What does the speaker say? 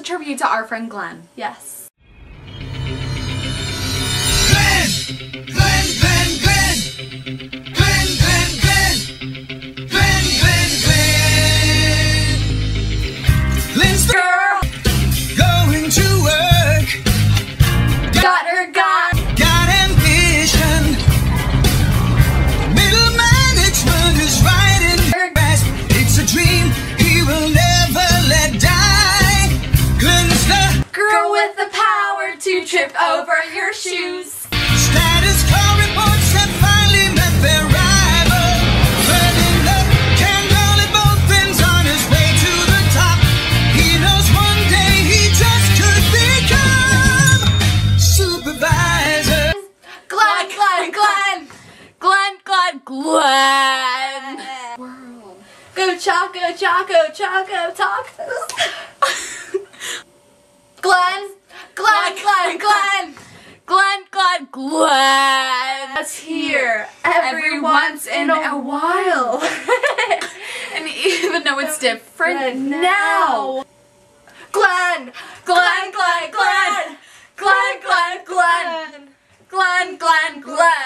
a tribute to our friend Glenn. Yes. To trip over her shoes. status quo reports have finally met their rival. Burning the candle at both ends on his way to the top. He knows one day he just could become supervisor. Glenn, Glenn, Glenn. Glenn, Glenn, Glenn. Go Choco, Choco, Choco, tacos. glad that's here every, every once in, in a, a while. and even though it's different now. Glenn! Glenn, Glenn, Glenn! Glenn, Glenn, Glenn! Glenn, Glenn, Glenn!